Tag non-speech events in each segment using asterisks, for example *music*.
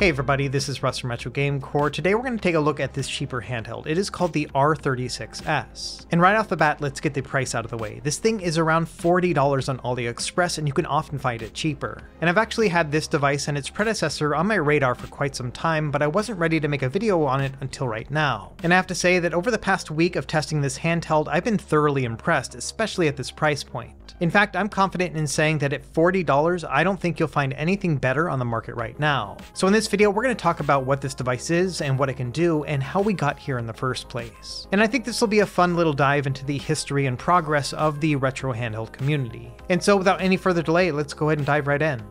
Hey everybody, this is Russ from Retro Game Corps. Today we're going to take a look at this cheaper handheld. It is called the R36S. And right off the bat, let's get the price out of the way. This thing is around $40 on AliExpress and you can often find it cheaper. And I've actually had this device and its predecessor on my radar for quite some time, but I wasn't ready to make a video on it until right now. And I have to say that over the past week of testing this handheld, I've been thoroughly impressed, especially at this price point. In fact, I'm confident in saying that at $40, I don't think you'll find anything better on the market right now. So in this video, we're going to talk about what this device is and what it can do and how we got here in the first place. And I think this will be a fun little dive into the history and progress of the retro handheld community. And so without any further delay, let's go ahead and dive right in.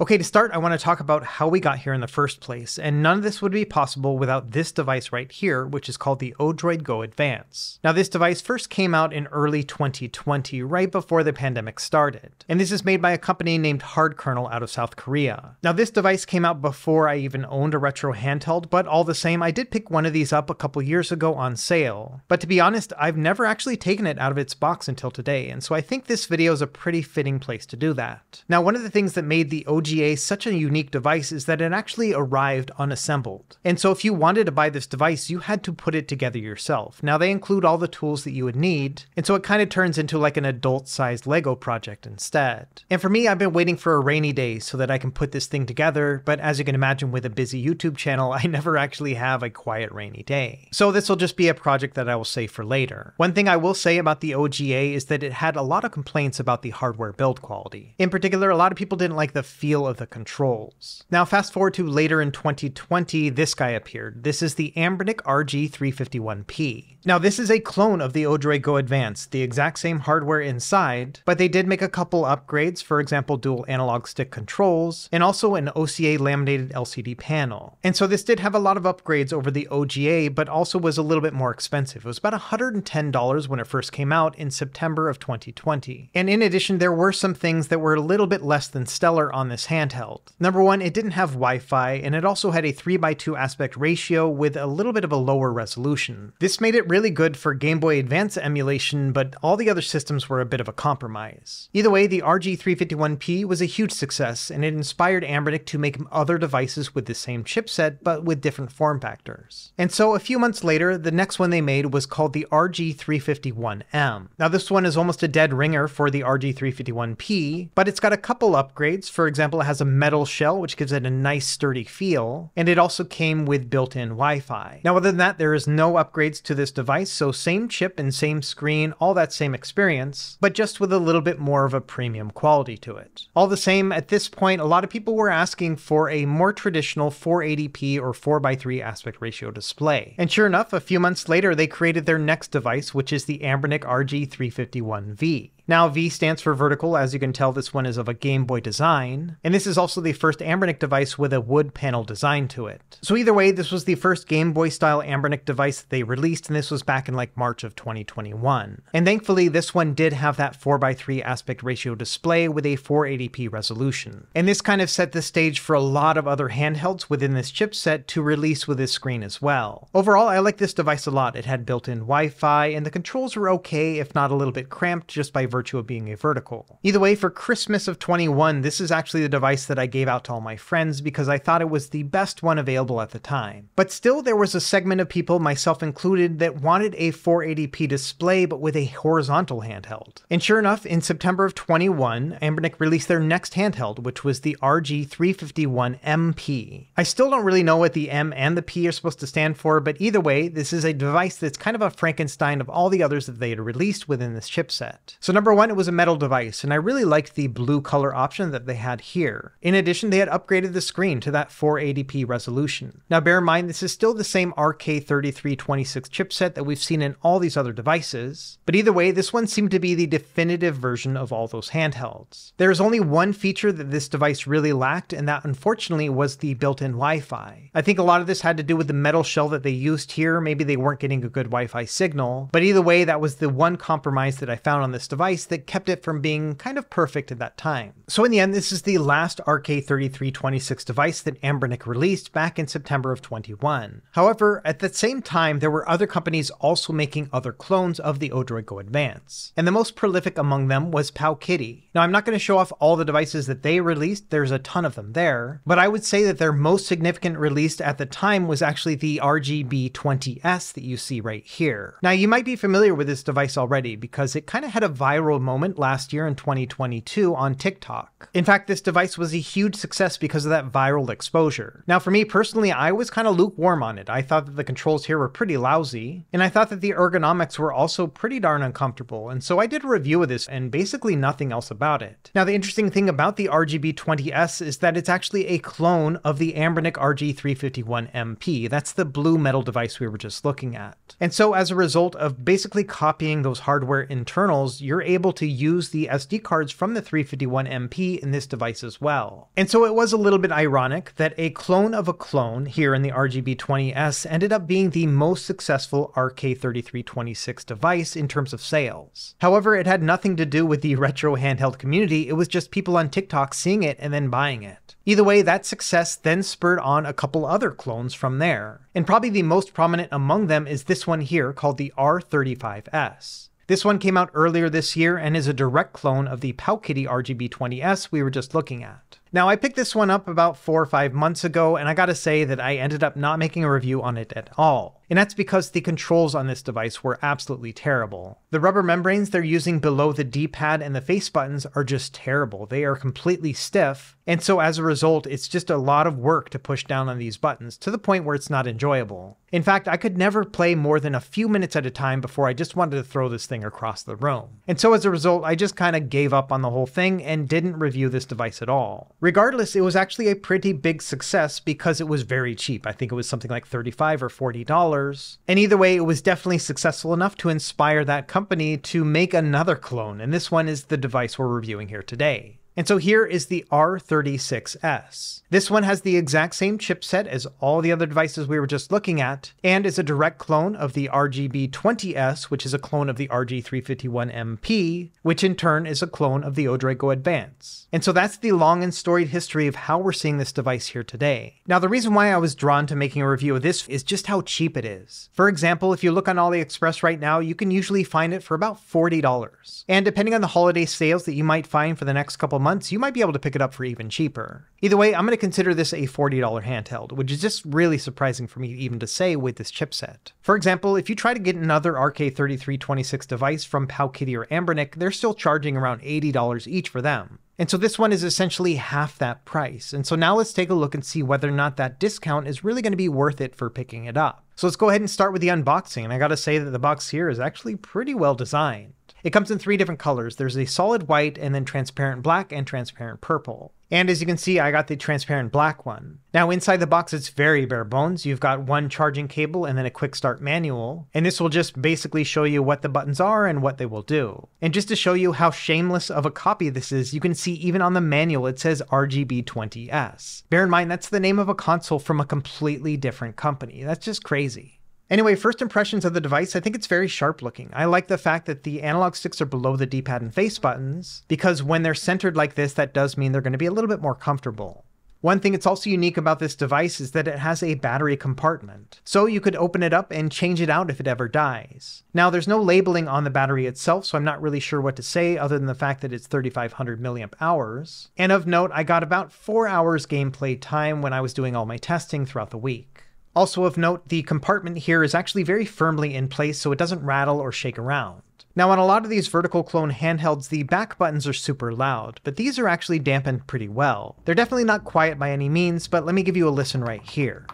Okay, to start, I want to talk about how we got here in the first place, and none of this would be possible without this device right here, which is called the Odroid Go Advance. Now, this device first came out in early 2020, right before the pandemic started, and this is made by a company named Hardkernel out of South Korea. Now, this device came out before I even owned a retro handheld, but all the same, I did pick one of these up a couple years ago on sale. But to be honest, I've never actually taken it out of its box until today, and so I think this video is a pretty fitting place to do that. Now, one of the things that made the OG OGA such a unique device is that it actually arrived unassembled. And so if you wanted to buy this device, you had to put it together yourself. Now they include all the tools that you would need, and so it kind of turns into like an adult-sized Lego project instead. And for me, I've been waiting for a rainy day so that I can put this thing together, but as you can imagine with a busy YouTube channel, *laughs* I never actually have a quiet rainy day. So this will just be a project that I will save for later. One thing I will say about the OGA is that it had a lot of complaints about the hardware build quality. In particular, a lot of people didn't like the feel of the controls. Now fast forward to later in 2020, this guy appeared. This is the Anbernic RG351P. Now this is a clone of the Odroid Go Advance, the exact same hardware inside, but they did make a couple upgrades, for example dual analog stick controls, and also an OCA laminated LCD panel. And so this did have a lot of upgrades over the OGA, but also was a little bit more expensive. It was about $110 when it first came out in September of 2020. And in addition, there were some things that were a little bit less than stellar on this handheld. Number one, it didn't have Wi-Fi, and it also had a 3x2 aspect ratio with a little bit of a lower resolution. This made it really good for Game Boy Advance emulation, but all the other systems were a bit of a compromise. Either way, the RG351P was a huge success, and it inspired Anbernic to make other devices with the same chipset, but with different form factors. And so a few months later, the next one they made was called the RG351M. Now this one is almost a dead ringer for the RG351P, but it's got a couple upgrades. For example, has a metal shell, which gives it a nice sturdy feel, and it also came with built-in Wi-Fi. Now, other than that, there is no upgrades to this device, so same chip and same screen, all that same experience, but just with a little bit more of a premium quality to it. All the same, at this point, a lot of people were asking for a more traditional 480p or 4x3 aspect ratio display. And sure enough, a few months later, they created their next device, which is the Anbernic RG351V. Now V stands for vertical, as you can tell this one is of a Game Boy design, and this is also the first Anbernic device with a wood panel design to it. So either way, this was the first Game Boy style Anbernic device that they released, and this was back in like March of 2021. And thankfully, this one did have that 4x3 aspect ratio display with a 480p resolution. And this kind of set the stage for a lot of other handhelds within this chipset to release with this screen as well. Overall, I like this device a lot. It had built-in Wi-Fi, and the controls were okay, if not a little bit cramped, just by virtue virtue of being a vertical. Either way, for Christmas of 21, this is actually the device that I gave out to all my friends because I thought it was the best one available at the time. But still, there was a segment of people, myself included, that wanted a 480p display but with a horizontal handheld. And sure enough, in September of 21, Anbernic released their next handheld, which was the RG351MP. I still don't really know what the M and the P are supposed to stand for, but either way, this is a device that's kind of a Frankenstein of all the others that they had released within this chipset. So number one, it was a metal device, and I really liked the blue color option that they had here. In addition, they had upgraded the screen to that 480p resolution. Now bear in mind, this is still the same RK3326 chipset that we've seen in all these other devices, but either way, this one seemed to be the definitive version of all those handhelds. There is only one feature that this device really lacked, and that unfortunately was the built-in Wi-Fi. I think a lot of this had to do with the metal shell that they used here, maybe they weren't getting a good Wi-Fi signal, but either way, that was the one compromise that I found on this device device that kept it from being kind of perfect at that time. So in the end, this is the last RK3326 device that Anbernic released back in September of 21. However, at the same time, there were other companies also making other clones of the Odroid Go Advance, and the most prolific among them was Powkiddy. Now I'm not going to show off all the devices that they released, there's a ton of them there, but I would say that their most significant release at the time was actually the RGB20S that you see right here. Now you might be familiar with this device already because it kind of had a viral moment last year in 2022 on TikTok. In fact, this device was a huge success because of that viral exposure. Now for me personally, I was kind of lukewarm on it. I thought that the controls here were pretty lousy, and I thought that the ergonomics were also pretty darn uncomfortable, and so I did a review of this and basically nothing else about it. Now the interesting thing about the RGB20S is that it's actually a clone of the Anbernic RG351MP. That's the blue metal device we were just looking at. And so as a result of basically copying those hardware internals, you're able to use the SD cards from the 351MP in this device as well. And so it was a little bit ironic that a clone of a clone here in the RGB20S ended up being the most successful RK3326 device in terms of sales. However, it had nothing to do with the retro handheld community, it was just people on TikTok seeing it and then buying it. Either way, that success then spurred on a couple other clones from there. And probably the most prominent among them is this one here called the R35S. This one came out earlier this year and is a direct clone of the Powkiddy RGB20S we were just looking at. Now, I picked this one up about four or five months ago, and I gotta say that I ended up not making a review on it at all. And that's because the controls on this device were absolutely terrible. The rubber membranes they're using below the D-pad and the face buttons are just terrible. They are completely stiff, and so as a result, it's just a lot of work to push down on these buttons, to the point where it's not enjoyable. In fact, I could never play more than a few minutes at a time before I just wanted to throw this thing across the room. And so as a result, I just kind of gave up on the whole thing and didn't review this device at all. Regardless, it was actually a pretty big success because it was very cheap. I think it was something like 35 or $40. And either way, it was definitely successful enough to inspire that company to make another clone, and this one is the device we're reviewing here today. And so here is the R36S. This one has the exact same chipset as all the other devices we were just looking at, and is a direct clone of the RGB20S, which is a clone of the RG351MP, which in turn is a clone of the Odroid Go Advance. And so that's the long and storied history of how we're seeing this device here today. Now the reason why I was drawn to making a review of this is just how cheap it is. For example, if you look on AliExpress right now, you can usually find it for about $40. And depending on the holiday sales that you might find for the next couple months, you might be able to pick it up for even cheaper. Either way, I'm going to consider this a $40 handheld, which is just really surprising for me even to say with this chipset. For example, if you try to get another RK3326 device from Powkiddy or Anbernic, they're still charging around $80 each for them. And so this one is essentially half that price. And so now let's take a look and see whether or not that discount is really going to be worth it for picking it up. So let's go ahead and start with the unboxing. And I gotta say that the box here is actually pretty well designed. It comes in three different colors. There's a solid white and then transparent black and transparent purple. And as you can see, I got the transparent black one. Now inside the box, it's very bare bones. You've got one charging cable and then a quick start manual. And this will just basically show you what the buttons are and what they will do. And just to show you how shameless of a copy this is, you can see even on the manual, it says RGB20S. Bear in mind, that's the name of a console from a completely different company. That's just crazy. Anyway, first impressions of the device, I think it's very sharp looking. I like the fact that the analog sticks are below the D-pad and face buttons, because when they're centered like this, that does mean they're going to be a little bit more comfortable. One thing that's also unique about this device is that it has a battery compartment, so you could open it up and change it out if it ever dies. Now there's no labeling on the battery itself, so I'm not really sure what to say other than the fact that it's 3500 milliamp hours. And of note, I got about 4 hours gameplay time when I was doing all my testing throughout the week. Also of note, the compartment here is actually very firmly in place so it doesn't rattle or shake around. Now on a lot of these vertical clone handhelds, the back buttons are super loud, but these are actually dampened pretty well. They're definitely not quiet by any means, but let me give you a listen right here.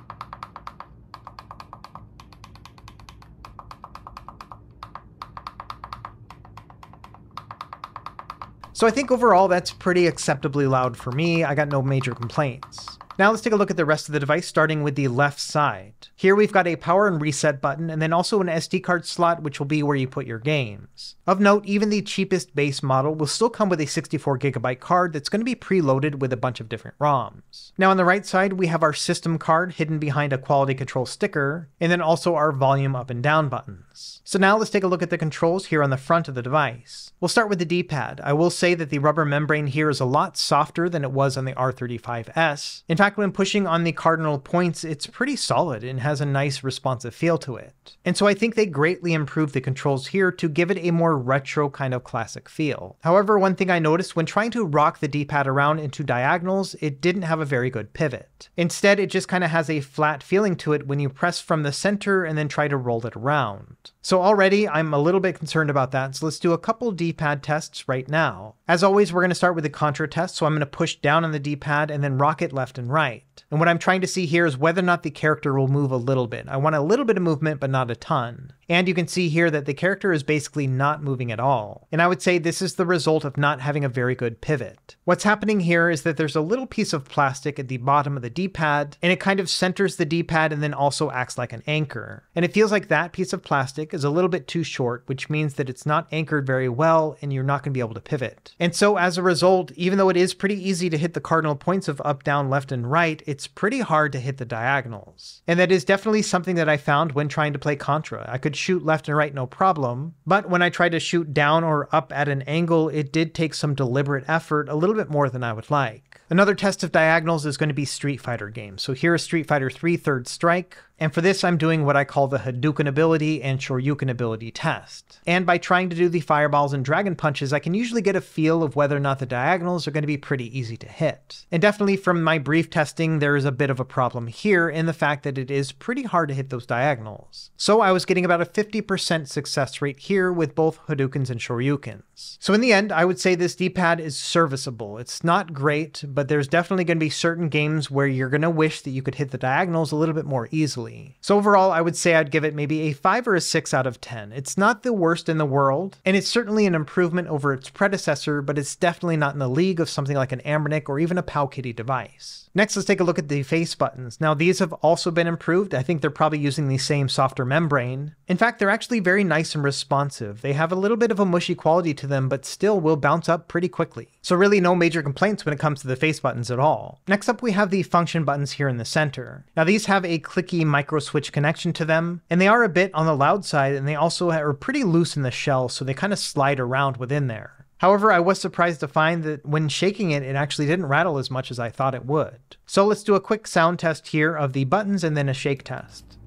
So I think overall that's pretty acceptably loud for me, I got no major complaints. Now let's take a look at the rest of the device, starting with the left side. Here we've got a power and reset button, and then also an SD card slot, which will be where you put your games. Of note, even the cheapest base model will still come with a 64GB card that's going to be preloaded with a bunch of different ROMs. Now on the right side, we have our system card hidden behind a quality control sticker, and then also our volume up and down buttons. So now let's take a look at the controls here on the front of the device. We'll start with the D-pad. I will say that the rubber membrane here is a lot softer than it was on the R35S. In fact, when pushing on the cardinal points, it's pretty solid and has a nice responsive feel to it. And so I think they greatly improved the controls here to give it a more retro kind of classic feel. However, one thing I noticed when trying to rock the D-pad around into diagonals, it didn't have a very good pivot. Instead, it just kind of has a flat feeling to it when you press from the center and then try to roll it around. So already I'm a little bit concerned about that, so let's do a couple D-pad tests right now. As always, we're going to start with the contra test, so I'm going to push down on the D-pad and then rock it left and right right. And what I'm trying to see here is whether or not the character will move a little bit. I want a little bit of movement, but not a ton. And you can see here that the character is basically not moving at all. And I would say this is the result of not having a very good pivot. What's happening here is that there's a little piece of plastic at the bottom of the D-pad, and it kind of centers the D-pad and then also acts like an anchor. And it feels like that piece of plastic is a little bit too short, which means that it's not anchored very well and you're not going to be able to pivot. And so as a result, even though it is pretty easy to hit the cardinal points of up, down, left, and right, it's pretty hard to hit the diagonals. And that is definitely something that I found when trying to play Contra. I could shoot left and right no problem, but when I tried to shoot down or up at an angle, it did take some deliberate effort, a little bit more than I would like. Another test of diagonals is going to be Street Fighter games. So here is Street Fighter 3 Third Strike. And for this, I'm doing what I call the Hadouken ability and Shoryuken ability test. And by trying to do the fireballs and dragon punches, I can usually get a feel of whether or not the diagonals are going to be pretty easy to hit. And definitely from my brief testing, there is a bit of a problem here in the fact that it is pretty hard to hit those diagonals. So I was getting about a 50% success rate here with both Hadoukens and Shoryukens. So in the end, I would say this D-pad is serviceable. It's not great, but there's definitely going to be certain games where you're going to wish that you could hit the diagonals a little bit more easily. So overall, I would say I'd give it maybe a 5 or a 6 out of 10. It's not the worst in the world, and it's certainly an improvement over its predecessor, but it's definitely not in the league of something like an Anbernic or even a Powkiddy device. Next, let's take a look at the face buttons. Now, these have also been improved. I think they're probably using the same softer membrane. In fact, they're actually very nice and responsive. They have a little bit of a mushy quality to them, but still will bounce up pretty quickly. So really no major complaints when it comes to the face buttons at all. Next up, we have the function buttons here in the center. Now, these have a clicky micro switch connection to them, and they are a bit on the loud side, and they also are pretty loose in the shell, so they kind of slide around within there. However, I was surprised to find that when shaking it, it actually didn't rattle as much as I thought it would. So let's do a quick sound test here of the buttons and then a shake test.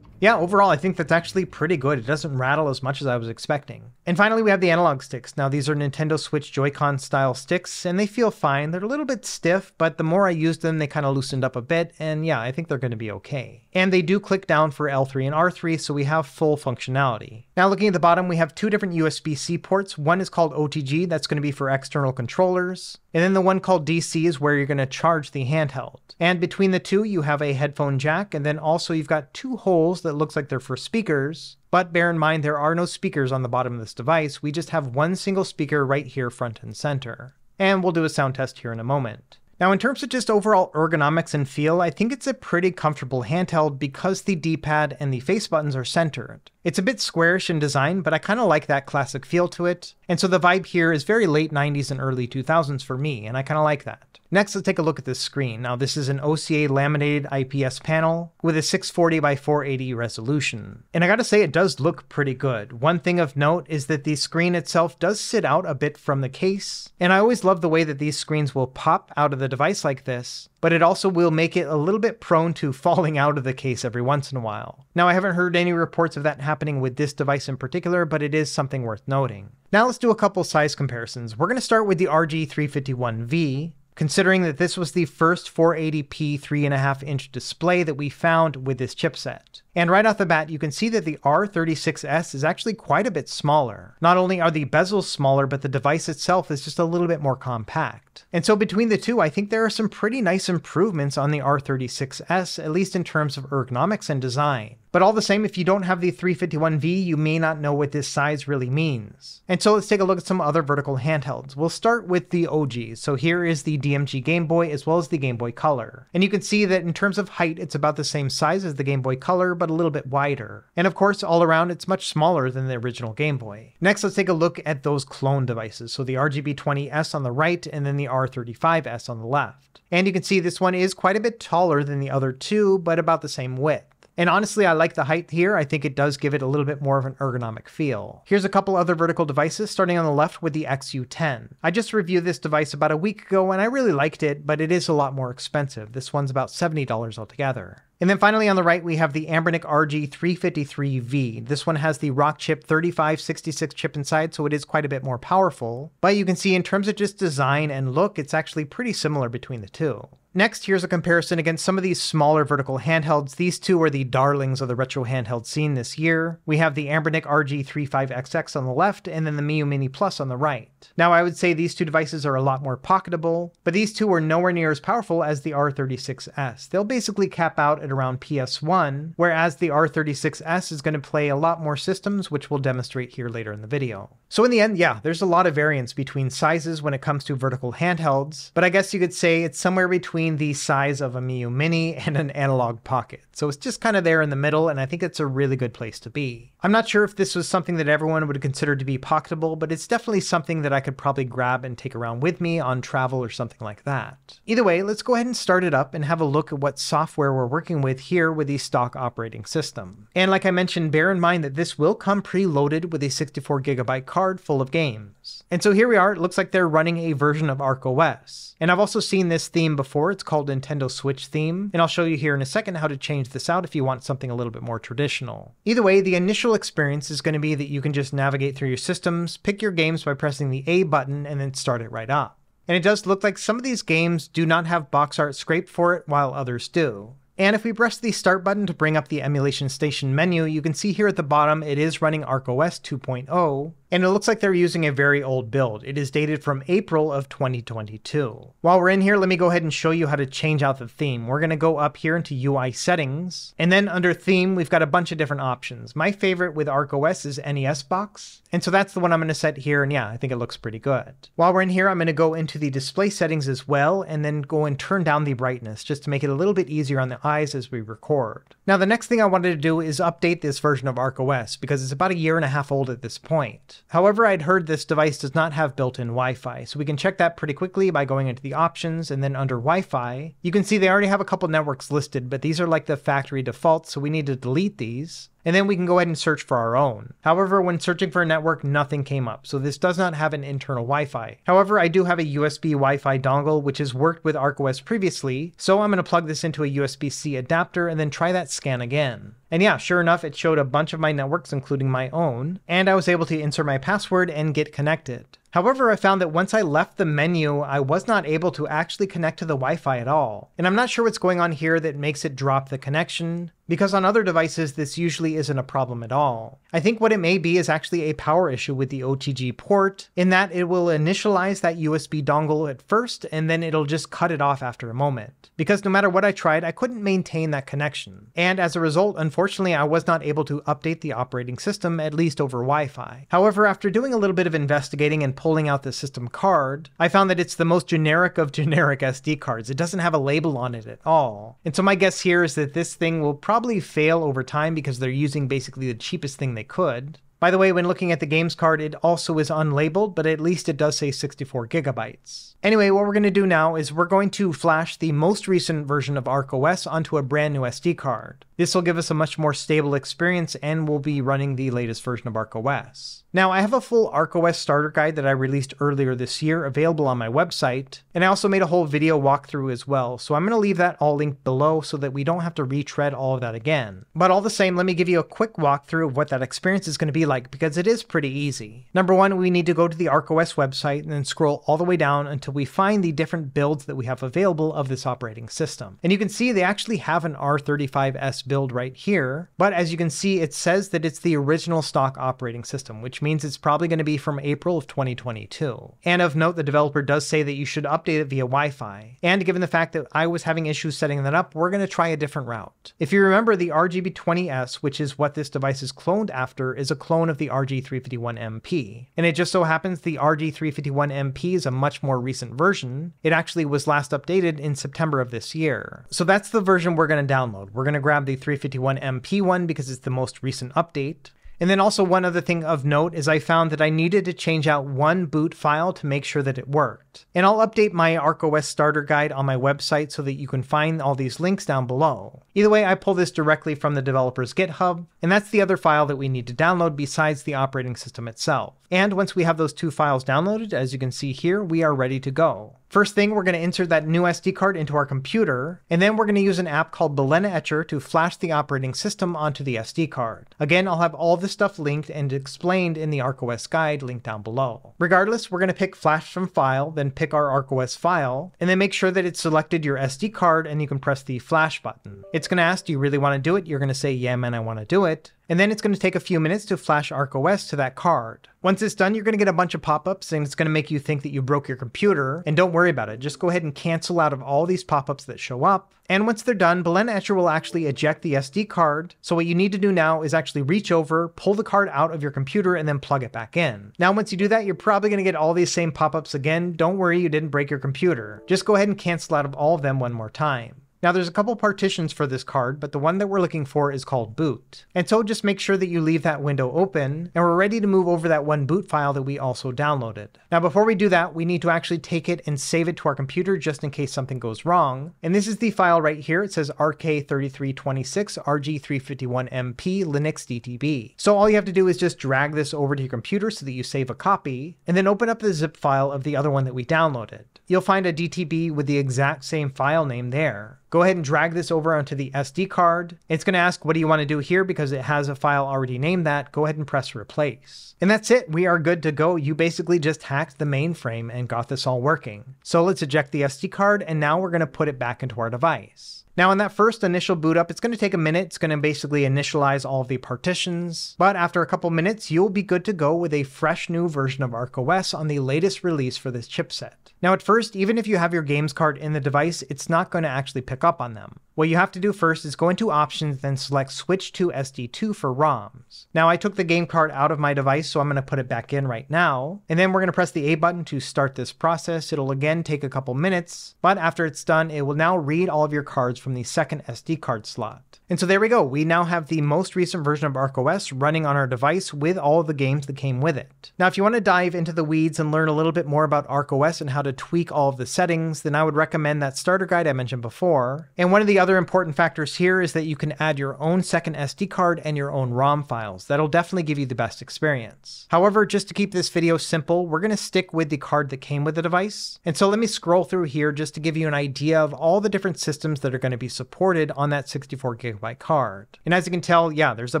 Yeah, overall, I think that's actually pretty good. It doesn't rattle as much as I was expecting. And finally, we have the analog sticks. Now, these are Nintendo Switch Joy-Con style sticks, and they feel fine. They're a little bit stiff, but the more I use them, they kind of loosened up a bit, and yeah, I think they're going to be okay. And they do click down for L3 and R3, so we have full functionality. Now, looking at the bottom, we have two different USB-C ports. One is called OTG, that's going to be for external controllers. And then the one called DC is where you're going to charge the handheld. And between the two, you have a headphone jack, and then also you've got two holes that looks like they're for speakers. But bear in mind, there are no speakers on the bottom of this device. We just have one single speaker right here front and center. And we'll do a sound test here in a moment. Now, in terms of just overall ergonomics and feel, I think it's a pretty comfortable handheld because the D-pad and the face buttons are centered. It's a bit squarish in design, but I kind of like that classic feel to it. And so the vibe here is very late 90s and early 2000s for me, and I kind of like that. Next, let's take a look at this screen. Now, this is an OCA laminated IPS panel with a 640 by 480 resolution. And I gotta say, it does look pretty good. One thing of note is that the screen itself does sit out a bit from the case. And I always love the way that these screens will pop out of the device like this, but it also will make it a little bit prone to *laughs* falling out of the case every once in a while. Now, I haven't heard any reports of that happening with this device in particular, but it is something worth noting. Now let's do a couple size comparisons. We're going to start with the RG351V, considering that this was the first 480p 3.5 inch display that we found with this chipset. And right off the bat, you can see that the R36S is actually quite a bit smaller. Not only are the bezels smaller, but the device itself is just a little bit more compact. And so between the two, I think there are some pretty nice improvements on the R36S, at least in terms of ergonomics and design. But all the same, if you don't have the 351V, you may not know what this size really means. And so let's take a look at some other vertical handhelds. We'll start with the OGs. So here is the DMG Game Boy as well as the Game Boy Color. And you can see that in terms of height, it's about the same size as the Game Boy Color, but a little bit wider. And of course, all around, it's much smaller than the original Game Boy. Next, let's take a look at those clone devices. So the RGB20S on the right, and then the R35S on the left. And you can see this one is quite a bit taller than the other two, but about the same width. And honestly, I like the height here. I think it does give it a little bit more of an ergonomic feel. Here's a couple other vertical devices, starting on the left with the XU10. I just reviewed this device about a week ago and I really liked it, but it is a lot more expensive. This one's about $70 altogether. And then finally on the right, we have the Anbernic RG353V. This one has the Rockchip 3566 chip inside, so it is quite a bit more powerful. But you can see in terms of just design and look, it's actually pretty similar between the two. Next, here's a comparison against some of these smaller vertical handhelds. These two are the darlings of the retro handheld scene this year. We have the Anbernic RG35XX on the left, and then the Miyoo Mini Plus on the right. Now, I would say these two devices are a lot more pocketable, but these two are nowhere near as powerful as the R36S. They'll basically cap out at around PS1, whereas the R36S is going to play a lot more systems, which we'll demonstrate here later in the video. So in the end, yeah, there's a lot of variance between sizes when it comes to vertical handhelds, but I guess you could say it's somewhere between the size of a Miyoo Mini and an Analogue Pocket. So it's just kind of there in the middle, and I think it's a really good place to be. I'm not sure if this was something that everyone would consider to be pocketable, but it's definitely something that I could probably grab and take around with me on travel or something like that. Either way, let's go ahead and start it up and have a look at what software we're working with here with the stock operating system. And like I mentioned, bear in mind that this will come preloaded with a 64 gigabyte card full of games. And so here we are, it looks like they're running a version of ArkOS. And I've also seen this theme before, it's called Nintendo Switch theme, and I'll show you here in a second how to change this out if you want something a little bit more traditional. Either way, the initial experience is going to be that you can just navigate through your systems, pick your games by pressing the A button, and then start it right up. And it does look like some of these games do not have box art scraped for it, while others do. And if we press the start button to bring up the emulation station menu, you can see here at the bottom it is running ArkOS 2.0, and it looks like they're using a very old build. It is dated from April of 2022. While we're in here, let me go ahead and show you how to change out the theme. We're going to go up here into UI settings, and then under theme, we've got a bunch of different options. My favorite with ArkOS is NES box, and so that's the one I'm going to set here, and yeah, I think it looks pretty good. While we're in here, I'm going to go into the display settings as well, and then go and turn down the brightness, just to make it a little bit easier on the eyes as we record. Now, the next thing I wanted to do is update this version of ArkOS, because it's about a year and a half old at this point. However, I'd heard this device does not have built-in Wi-Fi, so we can check that pretty quickly by going into the options and then under Wi-Fi. You can see they already have a couple networks listed, but these are like the factory defaults, so we need to delete these and then we can go ahead and search for our own. However, when searching for a network, nothing came up, so this does not have an internal Wi-Fi. However, I do have a USB Wi-Fi dongle, which has worked with ArkOS previously, so I'm going to plug this into a USB-C adapter and then try that scan again. And yeah, sure enough, it showed a bunch of my networks, including my own, and I was able to insert my password and get connected. However, I found that once I left the menu, I was not able to actually connect to the Wi-Fi at all. And I'm not sure what's going on here that makes it drop the connection, because on other devices this usually isn't a problem at all. I think what it may be is actually a power issue with the OTG port, in that it will initialize that USB dongle at first, and then it'll just cut it off after a moment. Because no matter what I tried, I couldn't maintain that connection. And as a result, unfortunately, I was not able to update the operating system, at least over Wi-Fi. However, after doing a little bit of investigating and pulling out the system card, I found that it's the most generic of *laughs* generic SD cards. It doesn't have a label on it at all. And so my guess here is that this thing will probably fail over time because they're using basically the cheapest thing they could. By the way, when looking at the games card, it also is unlabeled, but at least it does say 64 gigabytes. Anyway, what we're going to do now is we're going to flash the most recent version of ArkOS onto a brand new SD card. This will give us a much more stable experience and we'll be running the latest version of ArkOS. Now, I have a full ArkOS starter guide that I released earlier this year available on my website, and I also made a whole video walkthrough as well, so I'm going to leave that all linked below so that we don't have to retread all of that again. But all the same, let me give you a quick walkthrough of what that experience is going to be like because it is pretty easy. Number one, we need to go to the ArkOS website and then scroll all the way down until we find the different builds that we have available of this operating system. And you can see they actually have an R35S build right here, but as you can see, it says that it's the original stock operating system, which means it's probably going to be from April of 2022. And of note, the developer does say that you should update it via Wi-Fi. And given the fact that I was having issues setting that up, we're going to try a different route. If you remember, the RGB20S, which is what this device is cloned after, is a clone of the RG351MP. And it just so happens the RG351MP is a much more recent version. It actually was last updated in September of this year. So that's the version we're going to download. We're going to grab the 351MP one because it's the most recent update. And then also one other thing of note is I found that I needed to change out one boot file to make sure that it worked. And I'll update my ArkOS starter guide on my website so that you can find all these links down below. Either way, I pull this directly from the developer's GitHub, and that's the other file that we need to download besides the operating system itself. And once we have those two files downloaded, as you can see here, we are ready to go. First thing, we're going to insert that new SD card into our computer, and then we're going to use an app called Balena Etcher to flash the operating system onto the SD card. Again, I'll have all this stuff linked and explained in the ArkOS guide linked down below. Regardless, we're going to pick Flash from File, then pick our ArkOS file, and then make sure that it's selected your SD card and you can press the Flash button. It's going to ask, do you really want to do it? You're going to say, yeah, man, I want to do it. And then it's going to take a few minutes to flash ArkOS to that card. Once it's done, you're going to get a bunch of pop-ups and it's going to make you think that you broke your computer. And don't worry about it. Just go ahead and cancel out of all these pop-ups that show up. And once they're done, Balena Etcher will actually eject the SD card. So what you need to do now is actually reach over, pull the card out of your computer, and then plug it back in. Now, once you do that, you're probably going to get all these same pop-ups again. Don't worry, you didn't break your computer. Just go ahead and cancel out of all of them one more time. Now there's a couple partitions for this card, but the one that we're looking for is called boot. And so just make sure that you leave that window open, and we're ready to move over that one boot file that we also downloaded. Now before we do that, we need to actually take it and save it to our computer just in case something goes wrong. And this is the file right here. It says RK3326 RG351MP Linux DTB. So all you have to do is just drag this over to your computer so that you save a copy, and then open up the zip file of the other one that we downloaded. You'll find a DTB with the exact same file name there. Go ahead and drag this over onto the SD card. It's going to ask, what do you want to do here? Because it has a file already named that. Go ahead and press replace. And that's it. We are good to go. You basically just hacked the mainframe and got this all working. So let's eject the SD card and now we're going to put it back into our device. Now in that first initial boot up, it's going to take a minute. It's going to basically initialize all of the partitions, but after a couple minutes, you'll be good to go with a fresh new version of ArkOS on the latest release for this chipset. Now at first, even if you have your games card in the device, it's not going to actually pick up on them. What you have to do first is go into options, then select switch to SD2 for ROMs. Now I took the game card out of my device, so I'm going to put it back in right now. And then we're going to press the A button to start this process. It'll again take a couple minutes, but after it's done, it will now read all of your cards from the second SD card slot. And so there we go. We now have the most recent version of ArkOS running on our device with all of the games that came with it. Now, if you want to dive into the weeds and learn a little bit more about ArkOS and how to tweak all of the settings, then I would recommend that starter guide I mentioned before. And one of the other important factors here is that you can add your own second SD card and your own ROM files. That'll definitely give you the best experience. However, just to keep this video simple, we're going to stick with the card that came with the device. And so let me scroll through here just to give you an idea of all the different systems that are going to be supported on that 64 gigabyte card. And as you can tell, yeah, there's a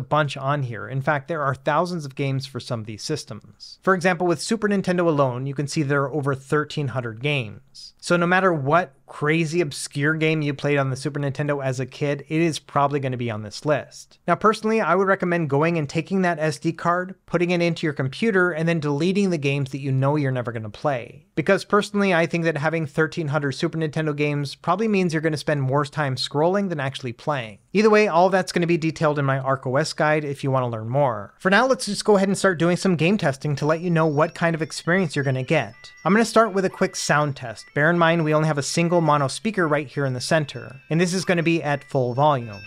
bunch on here. In fact, there are thousands of games for some of these systems. For example, with Super Nintendo alone, you can see there are over 1300 games. So no matter what crazy obscure game you played on the Super Nintendo as a kid, it is probably going to be on this list. Now, personally, I would recommend going and taking that SD card, putting it into your computer, and then deleting the games that you know you're never going to play. Because personally, I think that having 1300 Super Nintendo games probably means you're going to spend more time scrolling than actually playing. Either way, all that's going to be detailed in my ArkOS guide if you want to learn more. For now, let's just go ahead and start doing some game testing to let you know what kind of experience you're going to get. I'm going to start with a quick sound test. Bear in mind, we only have a single mono speaker right here in the center, and this is going to be at full volume.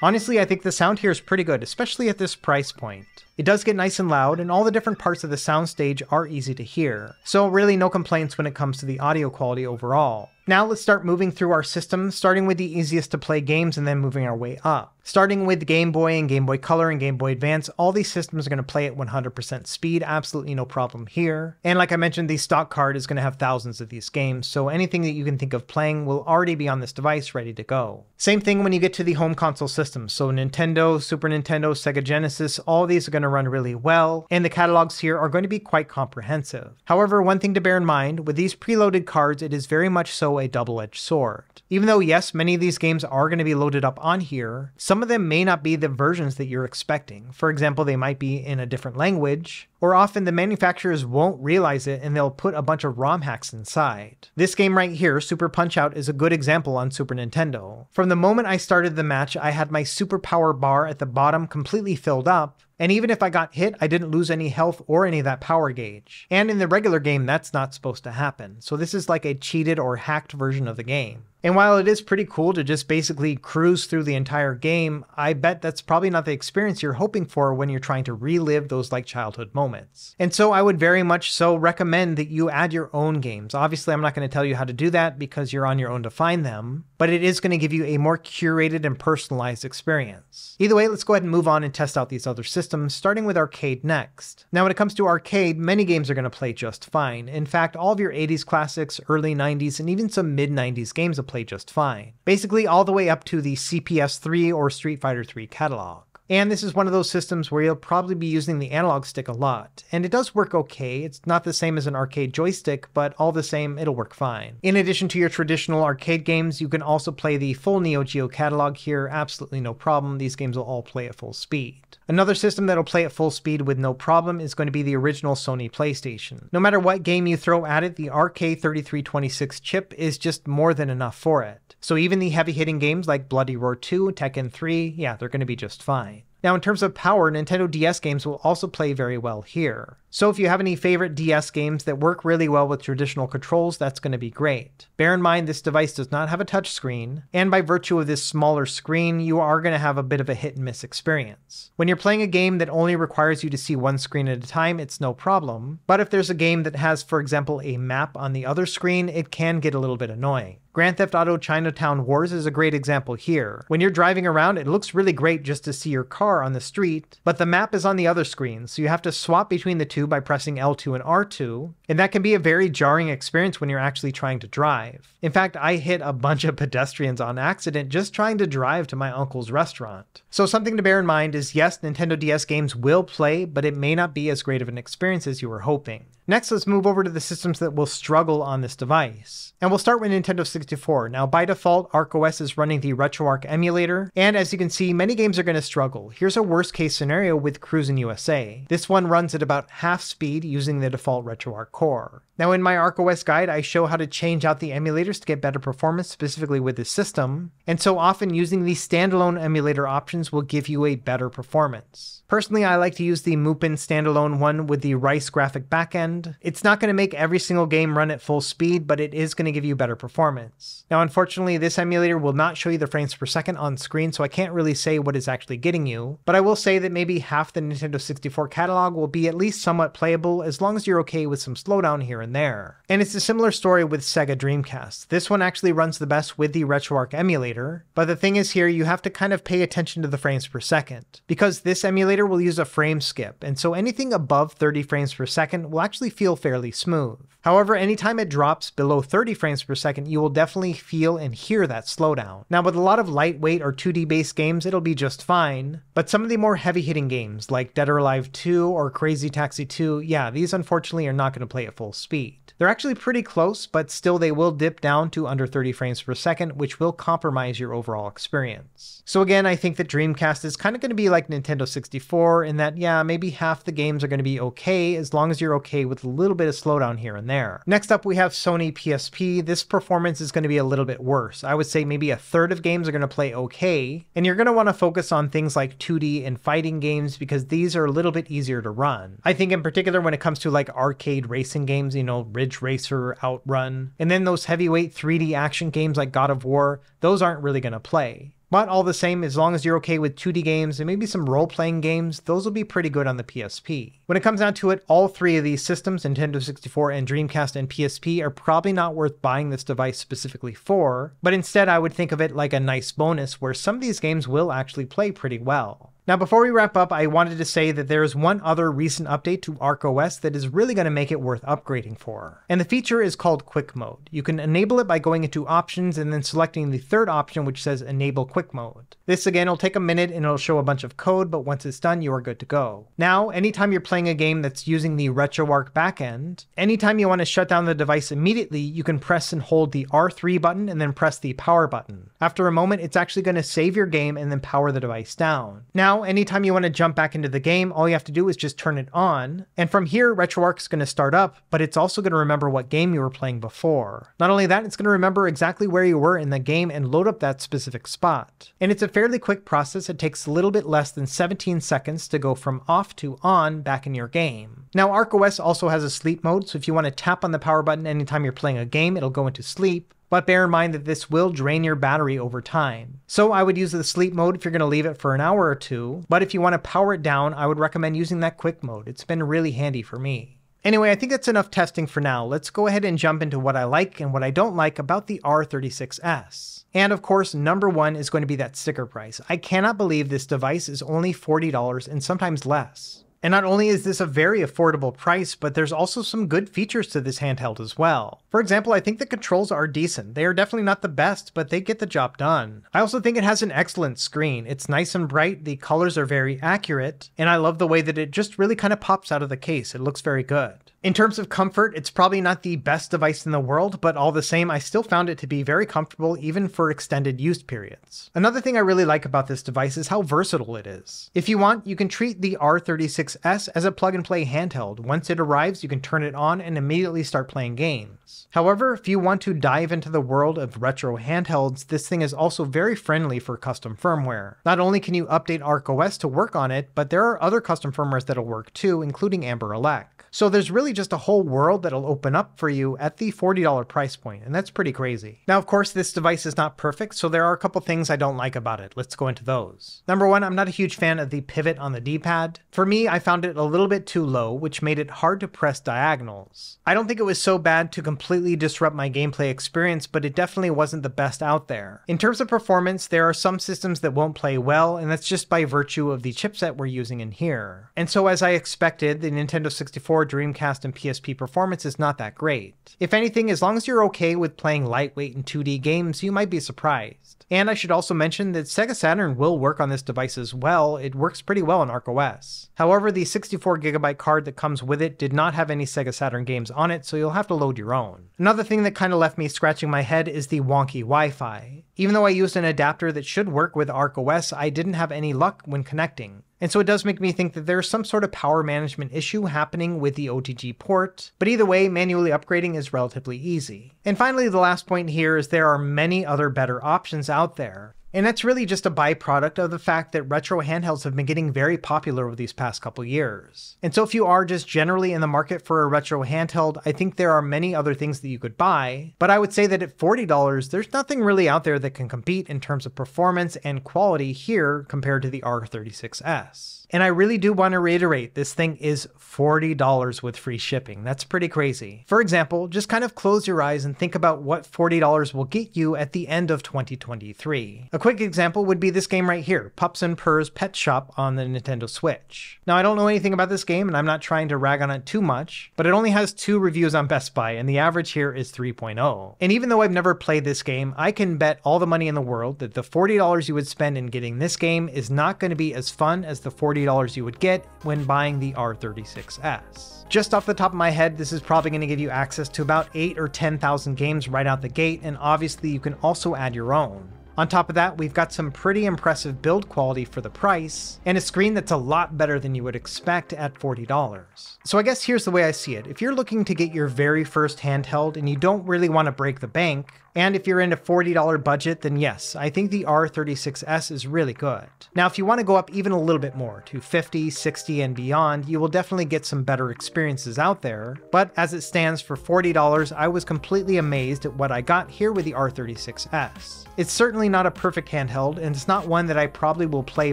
Honestly, I think the sound here is pretty good, especially at this price point. It does get nice and loud, and all the different parts of the soundstage are easy to hear. So really no complaints when it comes to the audio quality overall. Now let's start moving through our system, starting with the easiest to play games and then moving our way up. Starting with Game Boy and Game Boy Color and Game Boy Advance, all these systems are going to play at 100% speed, absolutely no problem here. And like I mentioned, the stock card is going to have thousands of these games, so anything that you can think of playing will already be on this device ready to go. Same thing when you get to the home console systems, so Nintendo, Super Nintendo, Sega Genesis, all these are going to run really well, and the catalogs here are going to be quite comprehensive. However, one thing to bear in mind, with these preloaded cards, it is very much so a double-edged sword. Even though, yes, many of these games are going to be loaded up on here, some of them may not be the versions that you're expecting. For example, they might be in a different language, or often the manufacturers won't realize it and they'll put a bunch of ROM hacks inside. This game right here, Super Punch Out, is a good example on Super Nintendo. From the moment I started the match, I had my super power bar at the bottom completely filled up, and even if I got hit, I didn't lose any health or any of that power gauge. And in the regular game, that's not supposed to happen. So this is like a cheated or hacked version of the game. And while it is pretty cool to just basically cruise through the entire game, I bet that's probably not the experience you're hoping for when you're trying to relive those like childhood moments. And so I would very much so recommend that you add your own games. Obviously, I'm not going to tell you how to do that because you're on your own to find them, but it is going to give you a more curated and personalized experience. Either way, let's go ahead and move on and test out these other systems, starting with arcade next. Now, when it comes to arcade, many games are going to play just fine. In fact, all of your 80s classics, early 90s, and even some mid 90s games play just fine. Basically, all the way up to the CPS 3 or Street Fighter 3 catalog. And this is one of those systems where you'll probably be using the analog stick a lot. And it does work okay. It's not the same as an arcade joystick, but all the same, it'll work fine. In addition to your traditional arcade games, you can also play the full Neo Geo catalog here, absolutely no problem. These games will all play at full speed. Another system that'll play at full speed with no problem is going to be the original Sony PlayStation. No matter what game you throw at it, the RK3326 chip is just more than enough for it. So even the heavy hitting games like Bloody Roar 2, Tekken 3, yeah, they're going to be just fine. Now, in terms of power, Nintendo DS games will also play very well here. So if you have any favorite DS games that work really well with traditional controls, that's going to be great. Bear in mind this device does not have a touchscreen, and by virtue of this smaller screen, you are going to have a bit of a hit and miss experience. When you're playing a game that only requires you to see one screen at a time, it's no problem. But if there's a game that has, for example, a map on the other screen, it can get a little bit annoying. Grand Theft Auto Chinatown Wars is a great example here. When you're driving around, it looks really great just to see your car on the street, but the map is on the other screen, so you have to swap between the two by pressing L2 and R2, and that can be a very jarring experience when you're actually trying to drive. In fact, I hit a bunch of *laughs* pedestrians on accident just trying to drive to my uncle's restaurant. So something to bear in mind is yes, Nintendo DS games will play, but it may not be as great of an experience as you were hoping. Next, let's move over to the systems that will struggle on this device. And we'll start with Nintendo 64. Now, by default, ArkOS is running the RetroArch emulator, and as you can see, many games are going to struggle. Here's a worst case scenario with Cruisin' USA. This one runs at about half speed using the default RetroArch core. Now in my ArkOS guide, I show how to change out the emulators to get better performance specifically with this system, and so often using these standalone emulator options will give you a better performance. Personally, I like to use the Mupen standalone one with the Rice graphic backend. It's not going to make every single game run at full speed, but it is going to give you better performance. Now unfortunately, this emulator will not show you the frames per second on screen, so I can't really say what is actually getting you, but I will say that maybe half the Nintendo 64 catalog will be at least somewhat playable as long as you're okay with some slowdown here and and there. And it's a similar story with Sega Dreamcast. This one actually runs the best with the RetroArch emulator, but the thing is here you have to kind of pay attention to the frames per second, because this emulator will use a frame skip, and so anything above 30 frames per second will actually feel fairly smooth. However, anytime it drops below 30 frames per second, you will definitely feel and hear that slowdown. Now, with a lot of lightweight or 2D based games, it'll be just fine, but some of the more heavy hitting games like Dead or Alive 2 or Crazy Taxi 2, yeah, these unfortunately are not going to play at full speed speed. They're actually pretty close, but still they will dip down to under 30 frames per second, which will compromise your overall experience. So again, I think that Dreamcast is kind of going to be like Nintendo 64 in that, yeah, maybe half the games are going to be okay as long as you're okay with a little bit of slowdown here and there. Next up, we have Sony PSP. This performance is going to be a little bit worse. I would say maybe a third of games are going to play okay, and you're going to want to focus on things like 2D and fighting games because these are a little bit easier to run. I think in particular when it comes to like arcade racing games, you know, Ridge Racer, Outrun, and then those heavyweight 3D action games like God of War, those aren't really going to play. But all the same, as long as you're okay with 2D games and maybe some role-playing games, those will be pretty good on the PSP. When it comes down to it, all three of these systems, Nintendo 64 and Dreamcast and PSP, are probably not worth buying this device specifically for, but instead I would think of it like a nice bonus where some of these games will actually play pretty well. Now, before we wrap up, I wanted to say that there is one other recent update to ArkOS that is really going to make it worth upgrading for. And the feature is called Quick Mode. You can enable it by going into Options and then selecting the third option, which says Enable Quick Mode. This again will take a minute and it'll show a bunch of code, but once it's done, you are good to go. Now, anytime you're playing a game that's using the RetroArch backend, anytime you want to shut down the device immediately, you can press and hold the R3 button and then press the power button. After a moment, it's actually going to save your game and then power the device down. Now, anytime you want to jump back into the game, all you have to do is just turn it on. And from here, RetroArch is going to start up, but it's also going to remember what game you were playing before. Not only that, it's going to remember exactly where you were in the game and load up that specific spot. And it's a fairly quick process. It takes a little bit less than 17 seconds to go from off to on back in your game. Now, ArkOS also has a sleep mode, so if you want to tap on the power button anytime you're playing a game, it'll go into sleep but bear in mind that this will drain your battery over time. So I would use the sleep mode if you're going to leave it for an hour or two, but if you want to power it down, I would recommend using that quick mode. It's been really handy for me. Anyway, I think that's enough testing for now. Let's go ahead and jump into what I like and what I don't like about the R36S. And of course, number one is going to be that sticker price. I cannot believe this device is only $40 and sometimes less. And not only is this a very affordable price, but there's also some good features to this handheld as well. For example, I think the controls are decent. They are definitely not the best, but they get the job done. I also think it has an excellent screen. It's nice and bright, the colors are very accurate, and I love the way that it just really kind of pops out of the case. It looks very good. In terms of comfort, it's probably not the best device in the world, but all the same, I still found it to be very comfortable even for extended use periods. Another thing I really like about this device is how versatile it is. If you want, you can treat the R36S as a plug and play handheld. Once it arrives, you can turn it on and immediately start playing games. However, if you want to dive into the world of retro handhelds, this thing is also very friendly for custom firmware. Not only can you update ArkOS to work on it, but there are other custom firmwares that'll work too, including AmberELEC. So there's really just a whole world that'll open up for you at the $40 price point, and that's pretty crazy. Now, of course, this device is not perfect, so there are a couple things I don't like about it. Let's go into those. Number one, I'm not a huge fan of the pivot on the D-pad. For me, I found it a little bit too low, which made it hard to press diagonals. I don't think it was so bad to completely disrupt my gameplay experience, but it definitely wasn't the best out there. In terms of performance, there are some systems that won't play well, and that's just by virtue of the chipset we're using in here. And so as I expected, the Nintendo 64 Dreamcast, and PSP performance is not that great. If anything, as long as you're okay with playing lightweight and 2D games, you might be surprised. And I should also mention that Sega Saturn will work on this device as well, it works pretty well on ArkOS. However, the 64GB card that comes with it did not have any Sega Saturn games on it, so you'll have to load your own. Another thing that kind of left me scratching my head is the wonky Wi-Fi. Even though I used an adapter that should work with ArkOS, I didn't have any luck when connecting. And so it does make me think that there's some sort of power management issue happening with the OTG port, but either way, manually upgrading is relatively easy. And finally, the last point here is there are many other better options out there. And that's really just a byproduct of the fact that retro handhelds have been getting very popular over these past couple years. And so if you are just generally in the market for a retro handheld, I think there are many other things that you could buy, but I would say that at $40, there's nothing really out there that can compete in terms of performance and quality here compared to the R36S. And I really do want to reiterate this thing is $40 with free shipping. That's pretty crazy. For example, just kind of close your eyes and think about what $40 will get you at the end of 2023. A quick example would be this game right here, Pups and Purrs Pet Shop on the Nintendo Switch. Now, I don't know anything about this game and I'm not trying to rag on it too much, but it only has two reviews on Best Buy and the average here is 3.0. And even though I've never played this game, I can bet all the money in the world that the $40 you would spend in getting this game is not going to be as fun as the 40 $40 you would get when buying the R36S. Just off the top of my head, this is probably going to give you access to about 8 or 10,000 games right out the gate, and obviously you can also add your own. On top of that, we've got some pretty impressive build quality for the price, and a screen that's a lot better than you would expect at $40. So I guess here's the way I see it. If you're looking to get your very first handheld and you don't really want to break the bank, And if you're in a $40 budget, then yes, I think the R36S is really good. Now, if you want to go up even a little bit more to 50, 60, and beyond, you will definitely get some better experiences out there. But as it stands for $40, I was completely amazed at what I got here with the R36S. It's certainly not a perfect handheld, and it's not one that I probably will play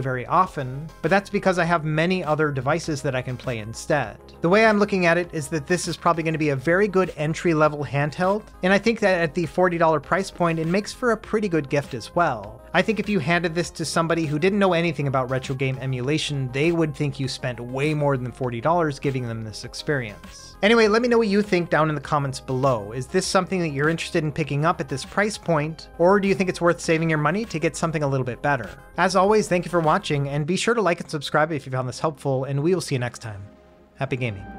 very often, but that's because I have many other devices that I can play instead. The way I'm looking at it is that this is probably going to be a very good entry level handheld, and I think that at the $40 price point, it makes for a pretty good gift as well. I think if you handed this to somebody who didn't know anything about retro game emulation, they would think you spent way more than $40 giving them this experience. Anyway, let me know what you think down in the comments below. Is this something that you're interested in picking up at this price point, or do you think it's worth saving your money to get something a little bit better? As always, thank you for watching, and be sure to like and subscribe if you found this helpful, and we will see you next time. Happy gaming.